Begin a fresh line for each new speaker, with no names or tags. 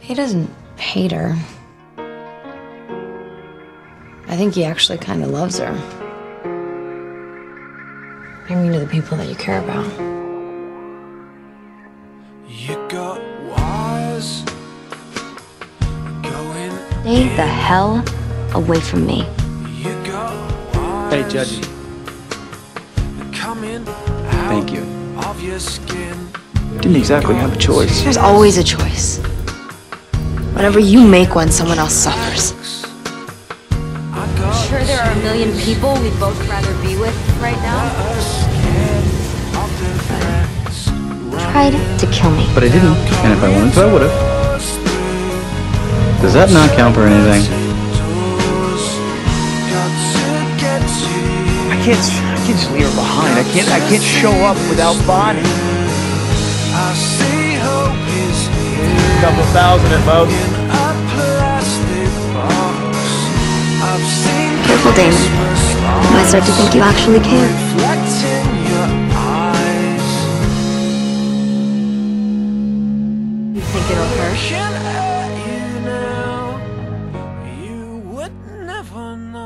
He doesn't hate her. I think he actually kind of loves her. I mean, to the people that you care about.
You got wires going.
Stay the hell away from me.
You got wires
Hey, Judge.
coming
Thank you.
of your skin.
Didn't exactly have a choice.
There's always a choice. Whenever you make one, someone else suffers.
I got
Sure, there are a million people we'd both rather be with right now.
a skin of the threats.
Tried to kill me.
But I didn't. And if I wanted to, I would have. Does that not count for anything?
Got to get to
I can't. I can't just leave her behind. I can't. I can't show up without Bonnie couple thousand at most.
Careful, Damon. You might start to think you actually care. You think it'll hurt?
You would never know.